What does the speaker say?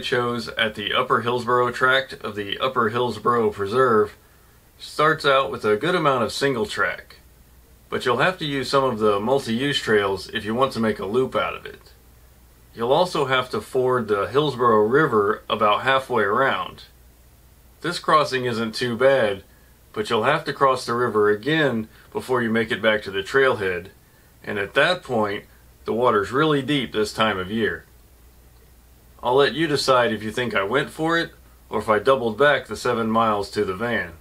Chose at the Upper Hillsborough tract of the Upper Hillsborough Preserve starts out with a good amount of single track, but you'll have to use some of the multi-use trails if you want to make a loop out of it. You'll also have to ford the Hillsborough River about halfway around. This crossing isn't too bad, but you'll have to cross the river again before you make it back to the trailhead, and at that point, the water's really deep this time of year. I'll let you decide if you think I went for it or if I doubled back the seven miles to the van.